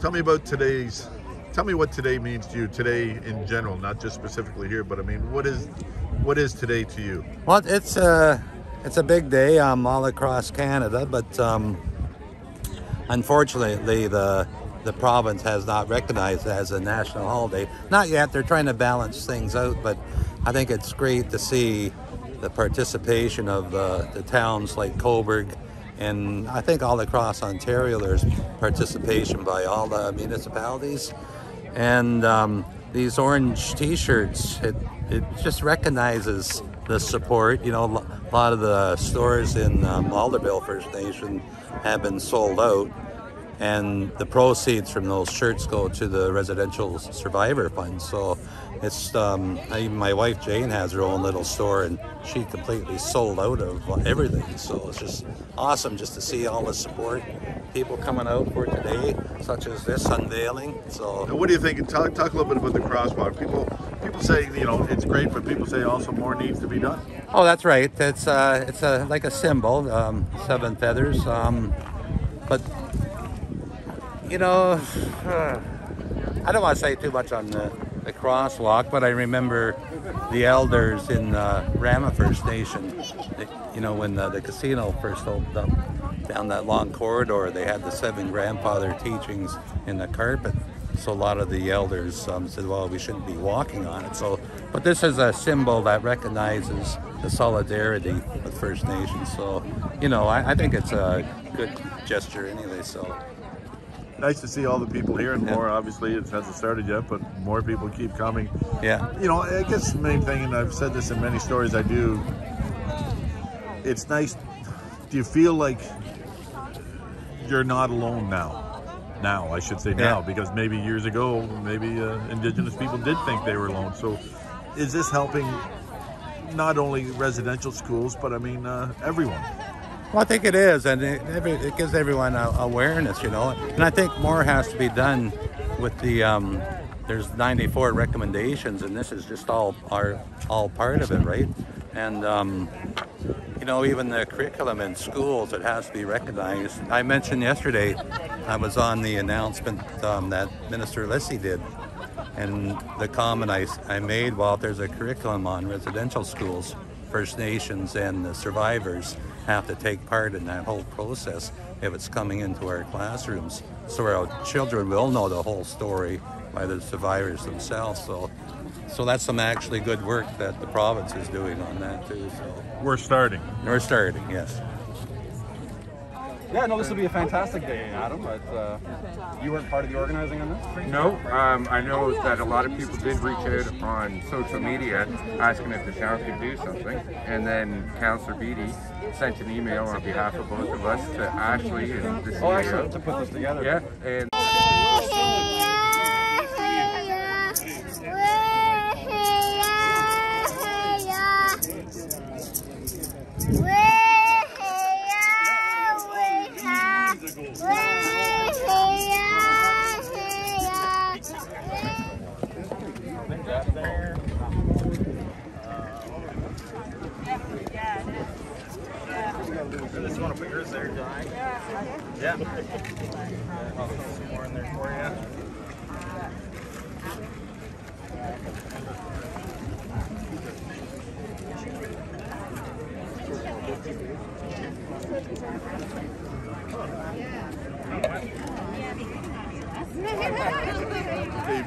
tell me about today's. Tell me what today means to you. Today in general, not just specifically here, but I mean, what is what is today to you? Well, it's a it's a big day um, all across Canada, but um, unfortunately, the the province has not recognized it as a national holiday. Not yet. They're trying to balance things out, but I think it's great to see the participation of the, the towns like Cobourg, and I think all across Ontario there's participation by all the municipalities. And um, these orange T-shirts, it, it just recognizes the support. You know, a lot of the stores in um, Alderville First Nation have been sold out and the proceeds from those shirts go to the residential survivor fund. So it's um, even my wife Jane has her own little store, and she completely sold out of everything. So it's just awesome just to see all the support, people coming out for today, such as this unveiling. So Now, what do you think? Talk, talk a little bit about the crosswalk. People people say you know it's great, but people say also more needs to be done. Oh, that's right. It's uh, it's a like a symbol, um, seven feathers. Um, but you know, uh, I don't want to say too much on the, the crosswalk, but I remember the elders in uh, Rama First Nation. You know, when the, the casino first opened up down that long corridor, they had the seven grandfather teachings in the carpet. So a lot of the elders um, said, "Well, we shouldn't be walking on it." So, but this is a symbol that recognizes the solidarity with First Nations. So, you know, I, I think it's a good gesture anyway. So. Nice to see all the people here and Yeah. more. Obviously, it hasn't started yet, but more people keep coming. Yeah. You know, I guess the main thing, and I've said this in many stories I do. It's nice. Do you feel like you're not alone now? Now, I should say now, Yeah. because maybe years ago, maybe uh, Indigenous people did think they were alone. So, is this helping not only residential schools, but I mean uh, everyone? Well, I think it is, and it, it gives everyone a, awareness, you know. And I think more has to be done with the. Um, there's 94 recommendations, and this is just all are all part of it, right? And um, you know, even the curriculum in schools, it has to be recognized. I mentioned yesterday, I was on the announcement um, that Minister Lecce did, and the comment I, I made, well, there's a curriculum on residential schools, First Nations and the survivors have to take part in that whole process if it's coming into our classrooms. So our children will know the whole story by the survivors themselves. So, so that's some actually good work that the province is doing on that too. So We're starting. we're starting, yes. Yeah, no, this will be a fantastic day, Adam. But uh, you weren't part of the organizing on this. No, um, I know that a lot of people did reach out on social media asking if the town could do something, and then Councillor Beatty sent an email on behalf of both of us to Ashley and the Oh, excellent to put this together. Yeah, and Just want to put yours there, John. Yeah. I'll throw some more in there for you.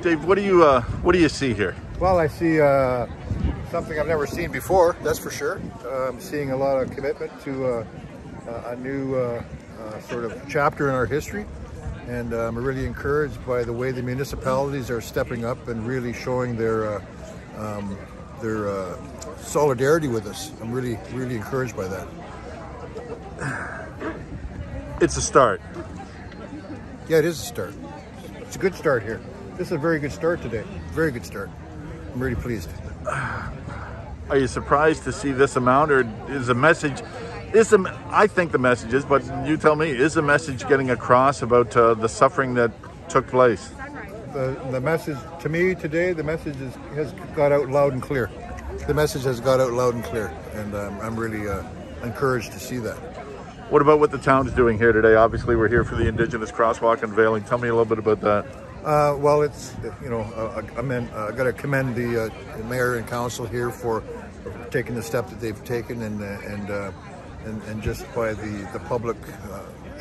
Dave, what do you uh, what do you see here? Well, I see uh, something I've never seen before, that's for sure. Uh, I'm seeing a lot of commitment to uh, uh, a new uh, sort of chapter in our history. And I'm really encouraged by the way the municipalities are stepping up and really showing their, um, their solidarity with us. I'm really, really encouraged by that. It's a start. Yeah, it is a start. It's a good start here. This is a very good start today. Very good start. I'm really pleased. Are you surprised to see this amount, or is the message? Is the I think the message is, but you tell me, is the message getting across about uh, the suffering that took place? the, the message to me today, the message is, has got out loud and clear. The message has got out loud and clear, and um, I'm really uh, encouraged to see that. What about what the town's doing here today? Obviously, we're here for the Indigenous Crosswalk unveiling. Tell me a little bit about that. Uh, well, it's you know uh, I mean uh, I got to commend the, uh, the, mayor and council here for, taking the step that they've taken and uh, and, uh, and and just by the the public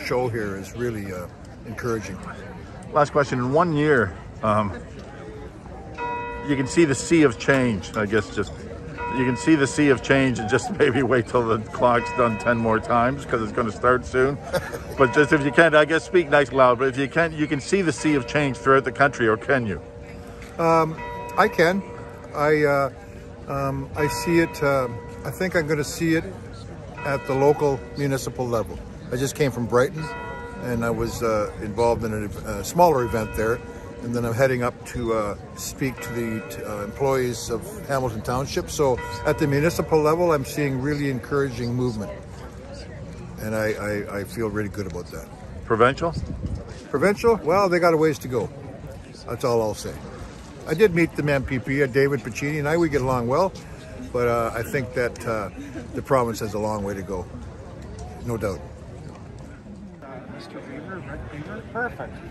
show here is really encouraging. Last question: In one year, um, you can see the sea of change. I guess just you can see the sea of change and just maybe wait till the clock's done 10 more times because it's going to start soon. but just if you can't, I guess speak nice loud, but if you can, you can see the sea of change throughout the country, or can you? Um, I can. I, uh, um, I see it, uh, I think I'm going to see it at the local municipal level. I just came from Brighton and I was uh, involved in a, a smaller event there and then I'm heading up to uh, speak to the uh, employees of Hamilton Township. So at the municipal level, I'm seeing really encouraging movement, and I, I, I feel really good about that. Provincial? Provincial? Well, they got a ways to go. That's all I'll say. I did meet the MPP, uh, David Piccini, and I, we get along well, but uh, I think that uh, the province has a long way to go, no doubt. Mr. Beaver, Rick Beaver, perfect.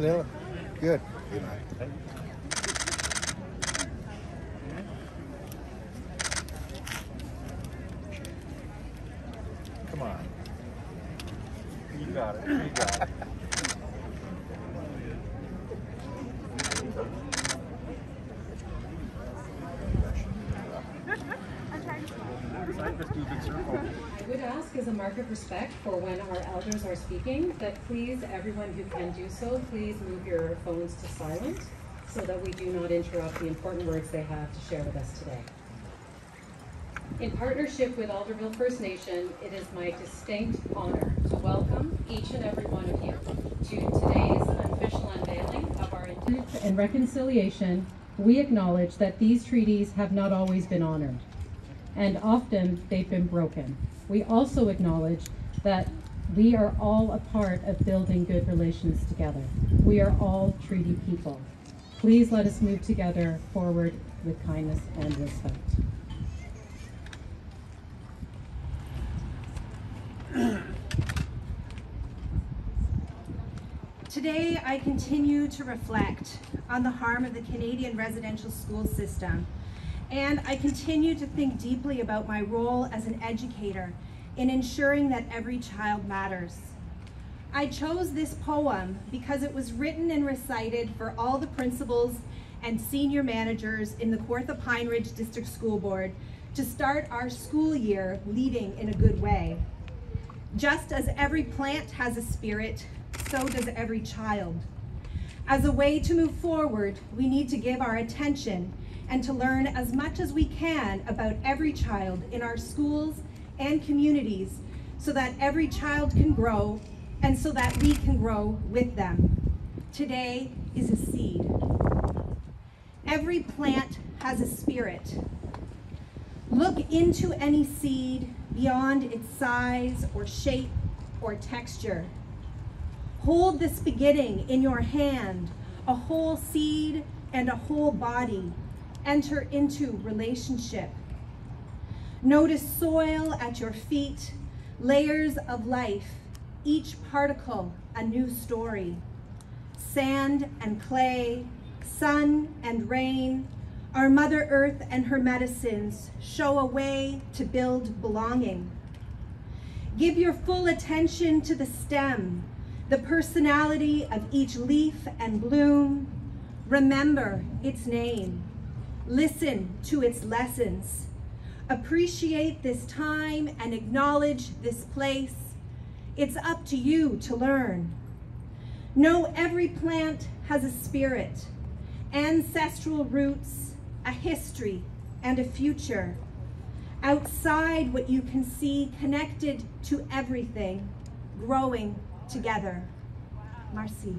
Hello. Good. Good night. Come on. You got it. You got it. Would ask as a mark of respect for when our elders are speaking that please, everyone who can do so, please move your phones to silent so that we do not interrupt the important words they have to share with us today. In partnership with Alderville First Nation, it is my distinct honor to welcome each and every one of you to today's official unveiling of our Indigenous and reconciliation. We acknowledge that these treaties have not always been honored and often they've been broken. We also acknowledge that we are all a part of building good relations together. We are all treaty people. Please let us move together forward with kindness and respect. Today, I continue to reflect on the harm of the Canadian residential school system and I continue to think deeply about my role as an educator in ensuring that every child matters. I chose this poem because it was written and recited for all the principals and senior managers in the Kawartha Pine Ridge District School Board to start our school year leading in a good way. Just as every plant has a spirit, so does every child. As a way to move forward, we need to give our attention and to learn as much as we can about every child in our schools and communities so that every child can grow and so that we can grow with them. Today is a seed. Every plant has a spirit. Look into any seed beyond its size or shape or texture. Hold this beginning in your hand, a whole seed and a whole body enter into relationship. Notice soil at your feet, layers of life, each particle a new story. Sand and clay, sun and rain, our Mother Earth and her medicines show a way to build belonging. Give your full attention to the stem, the personality of each leaf and bloom. Remember its name. Listen to its lessons. Appreciate this time and acknowledge this place. It's up to you to learn. Know every plant has a spirit, ancestral roots, a history, and a future. Outside what you can see, connected to everything, growing together. Marcy.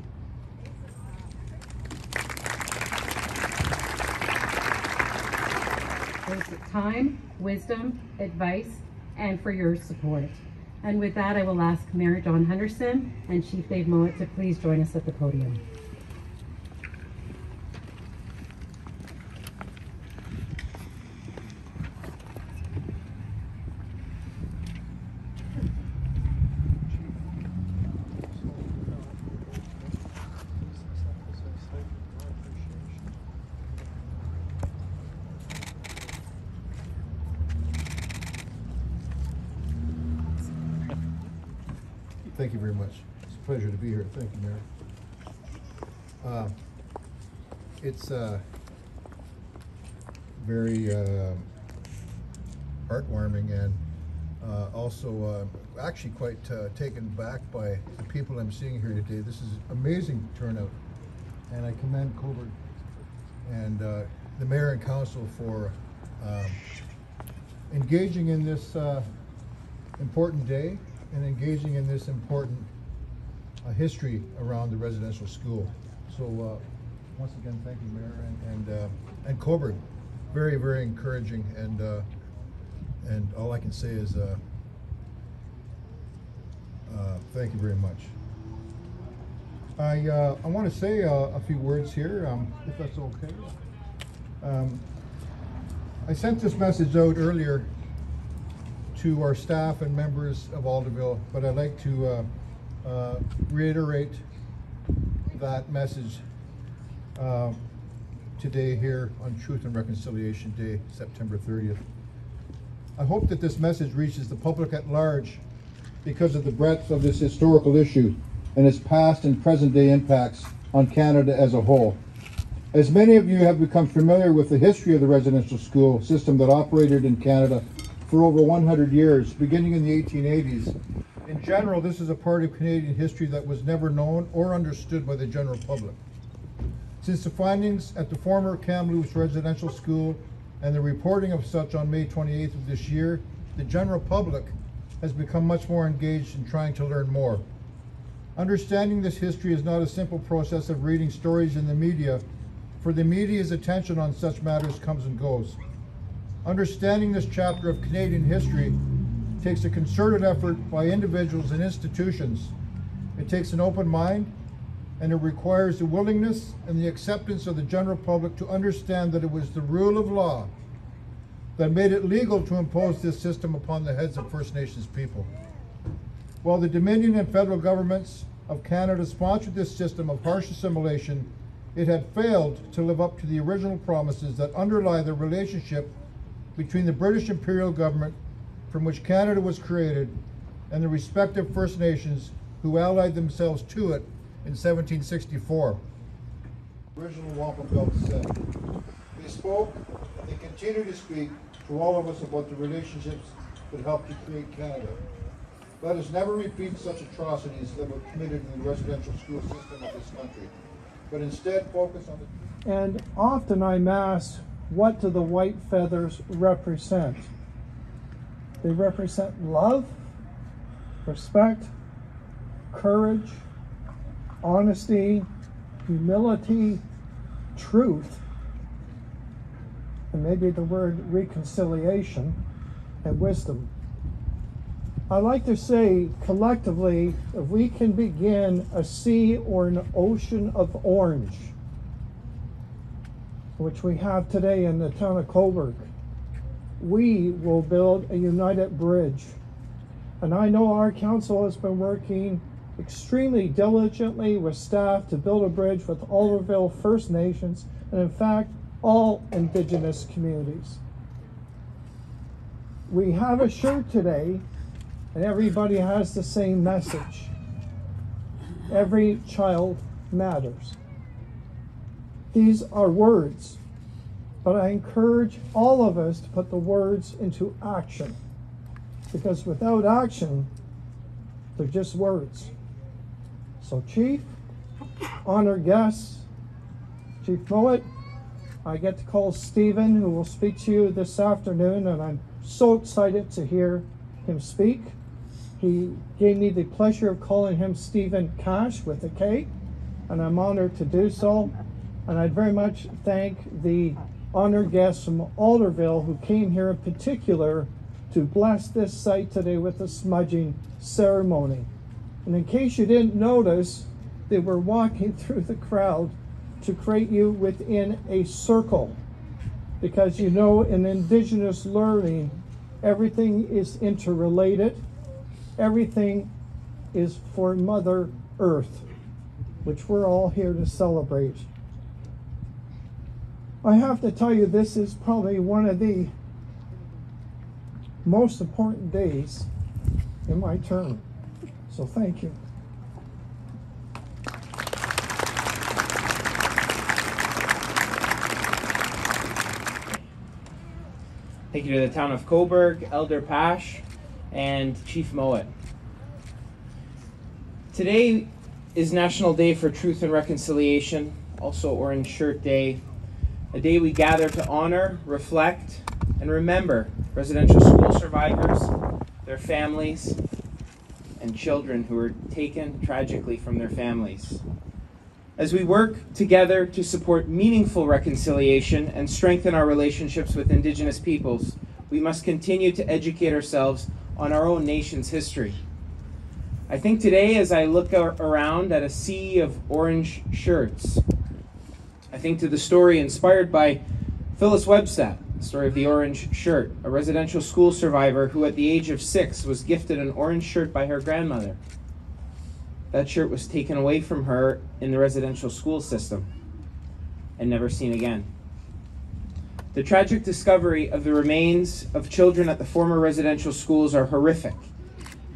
Time, wisdom, advice, and for your support. And with that, I will ask Mayor John Henderson and Chief Dave Mowat to please join us at the podium. Thank you very much. It's a pleasure to be here. Thank you, Mayor. Uh, It's uh, very uh, heartwarming and uh, also uh, actually quite uh, taken back by the people I'm seeing here today. This is amazing turnout, and I commend Cobourg and uh, the mayor and council for um, engaging in this uh, important day and engaging in this important history around the residential school. So once again, thank you, Mayor, and and, uh, and Cobourg. Very, very encouraging, and uh, and all I can say is uh, uh, thank you very much. I uh, I want to say uh, a few words here, um, if that's okay. Um, I sent this message out earlier to our staff and members of Alderville, but I'd like to reiterate that message uh, today here on Truth and Reconciliation Day, September 30th. I hope that this message reaches the public at large because of the breadth of this historical issue and its past and present day impacts on Canada as a whole. As many of you have become familiar with the history of the residential school system that operated in Canada for over 100 years, beginning in the 1880s. In general, this is a part of Canadian history that was never known or understood by the general public. Since the findings at the former Kamloops Residential School and the reporting of such on May 28th of this year, the general public has become much more engaged in trying to learn more. Understanding this history is not a simple process of reading stories in the media, for the media's attention on such matters comes and goes. Understanding this chapter of Canadian history takes a concerted effort by individuals and institutions. It takes an open mind, and it requires the willingness and the acceptance of the general public to understand that it was the rule of law that made it legal to impose this system upon the heads of First Nations people. While the Dominion and federal governments of Canada sponsored this system of harsh assimilation, it had failed to live up to the original promises that underlie the relationship between the British Imperial government from which Canada was created and the respective First Nations who allied themselves to it in 1764. Original Belt said, They spoke, and they continue to speak to all of us about the relationships that helped to create Canada. Let us never repeat such atrocities that were committed in the residential school system of this country, but instead focus on the And often I'm asked, what do the white feathers represent? They represent love, respect, courage, honesty, humility, truth, and maybe the word reconciliation and wisdom. I like to say collectively, if we can begin a sea or an ocean of orange, which we have today in the town of Cobourg, we will build a united bridge. And I know our council has been working extremely diligently with staff to build a bridge with Alderville First Nations and in fact all indigenous communities. We have a shirt today and everybody has the same message. Every child matters. These are words, but I encourage all of us to put the words into action because without action, they're just words. So, Chief, honored guests, Chief Mowat, I get to call Stephen, who will speak to you this afternoon, and I'm so excited to hear him speak. He gave me the pleasure of calling him Stephen Cash with a K, and I'm honored to do so. And I'd very much thank the honored guests from Alderville who came here in particular to bless this site today with a smudging ceremony. And in case you didn't notice, they were walking through the crowd to create you within a circle. Because you know, in Indigenous learning, everything is interrelated, everything is for Mother Earth, which we're all here to celebrate. I have to tell you, this is probably one of the most important days in my term. So thank you. Thank you to the town of Cobourg, Elder Pash, and Chief Mowat. Today is National Day for Truth and Reconciliation, also Orange Shirt Day, a day we gather to honor, reflect, and remember residential school survivors, their families, and children who were taken tragically from their families. As we work together to support meaningful reconciliation and strengthen our relationships with Indigenous peoples, we must continue to educate ourselves on our own nation's history. I think today, as I look around at a sea of orange shirts, I think to the story inspired by Phyllis Webstad, the story of the orange shirt, a residential school survivor who at the age of six was gifted an orange shirt by her grandmother. That shirt was taken away from her in the residential school system and never seen again. The tragic discovery of the remains of children at the former residential schools are horrific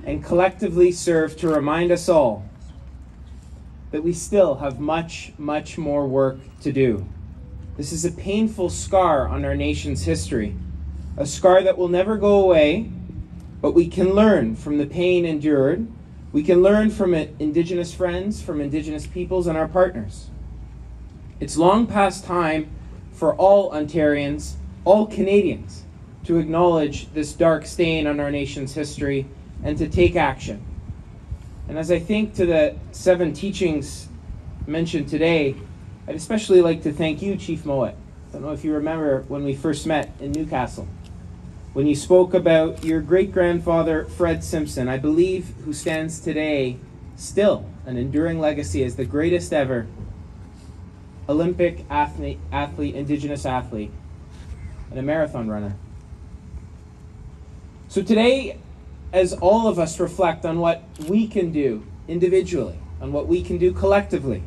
and collectively serve to remind us all that we still have much, much more work to do. This is a painful scar on our nation's history, a scar that will never go away, but we can learn from the pain endured we can learn from Indigenous friends, from Indigenous peoples, and our partners. It's long past time for all Ontarians, all Canadians, to acknowledge this dark stain on our nation's history and to take action. And as I think to the seven teachings mentioned today, I'd especially like to thank you, Chief Mowat. I don't know if you remember when we first met in Newcastle when you spoke about your great grandfather, Fred Simpson, I believe, who stands today still an enduring legacy as the greatest ever Olympic athlete, athlete, Indigenous athlete, and a marathon runner. So today, as all of us reflect on what we can do individually, on what we can do collectively,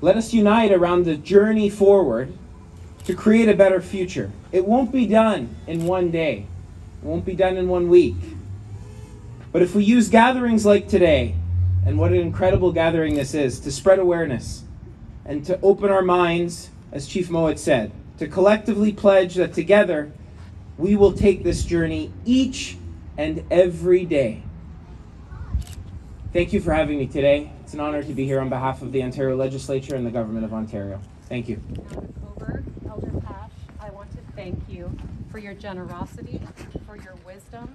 let us unite around the journey forward to create a better future. It won't be done in one day, it won't be done in one week. But if we use gatherings like today, and what an incredible gathering this is, to spread awareness and to open our minds, as Chief Mowat said, to collectively pledge that together we will take this journey each and every day. Thank you for having me today. It's an honor to be here on behalf of the Ontario Legislature and the Government of Ontario. Thank you. Elder Pash, I want to thank you for your generosity, for your wisdom,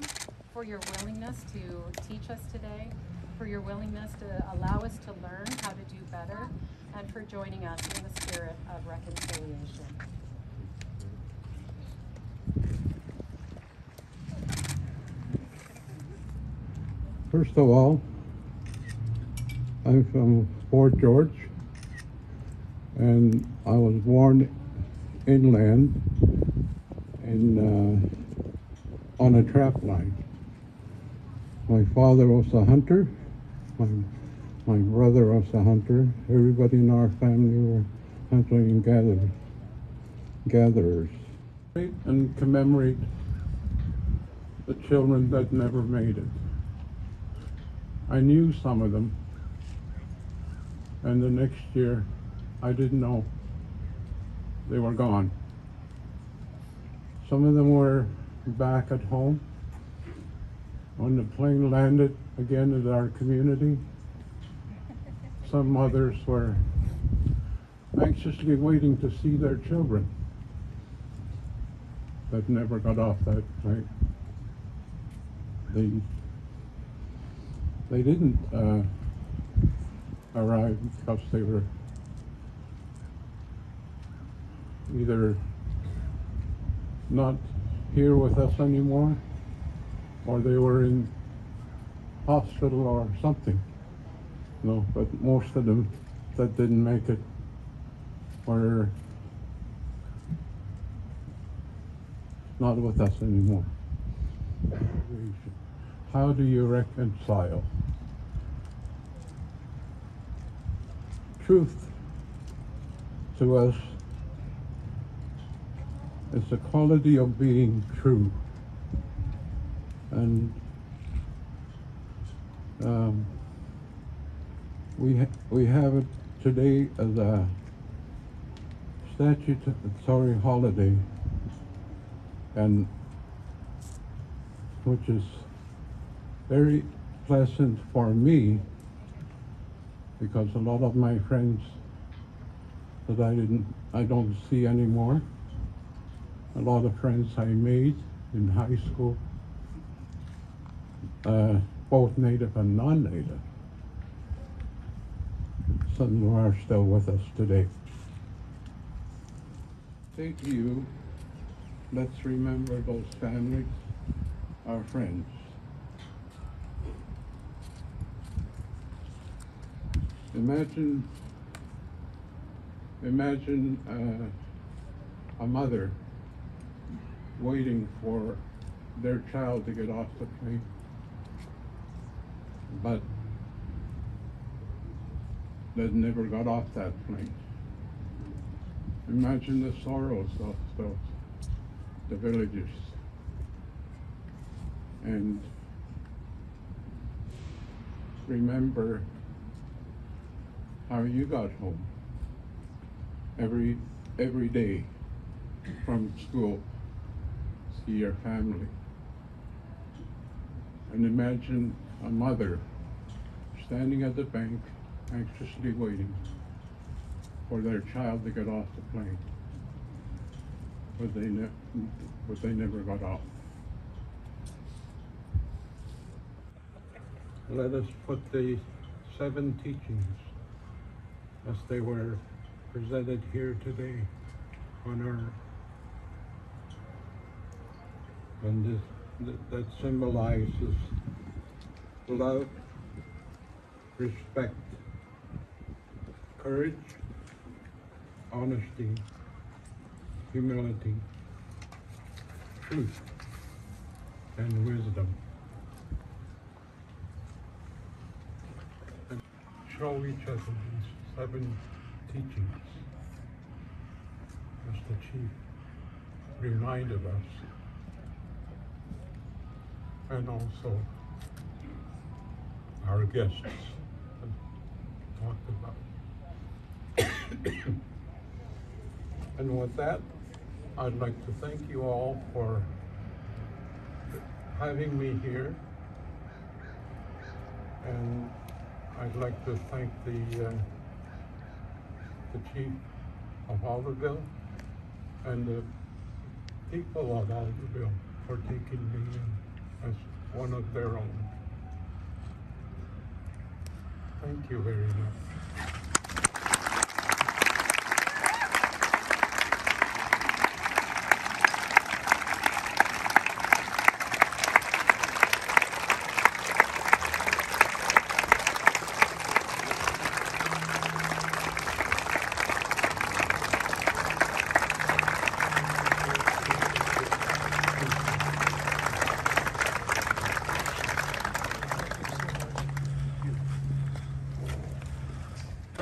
for your willingness to teach us today, for your willingness to allow us to learn how to do better, and for joining us in the spirit of reconciliation. First of all, I'm from Fort George, and I was born inland in, uh, on a trap line. My father was a hunter. My, my brother was a hunter. Everybody in our family were hunting and gatherers. gatherers. And commemorate the children that never made it. I knew some of them. And the next year, I didn't know they were gone. Some of them were back at home. When the plane landed again at our community, some mothers were anxiously waiting to see their children that never got off that plane. They they didn't uh, arrive because they were either not here with us anymore or they were in hospital or something. No, but most of them that didn't make it were not with us anymore. How do you reconcile truth to us is the quality of being true. And um, we, ha we have it today as a statutory holiday and which is very pleasant for me because a lot of my friends that I didn't I don't see anymore a lot of friends I made in high school uh, both native and non-native some are still with us today. To you. Let's remember those families our friends Imagine, imagine uh, a mother waiting for their child to get off the plane, but that never got off that plane. Imagine the sorrows of those, the villagers. And remember how you got home? Every every day from school see your family. And imagine a mother standing at the bank anxiously waiting for their child to get off the plane. But they, ne but they never got off. Let us put the seven teachings as they were presented here today on earth. And this, that symbolizes love, respect, courage, honesty, humility, truth, and wisdom. And show each other seven teachings, as the chief reminded us, and also our guests talked about. and with that, I'd like to thank you all for having me here. And I'd like to thank the uh, the chief of Alderville and the people of Alderville for taking me in as one of their own. Thank you very much.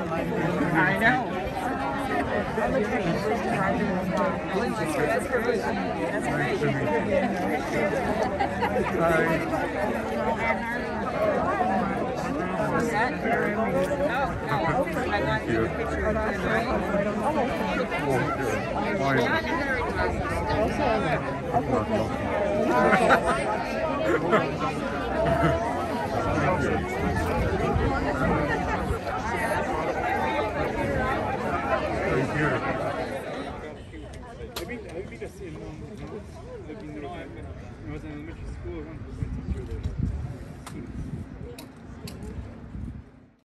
I you sí, no.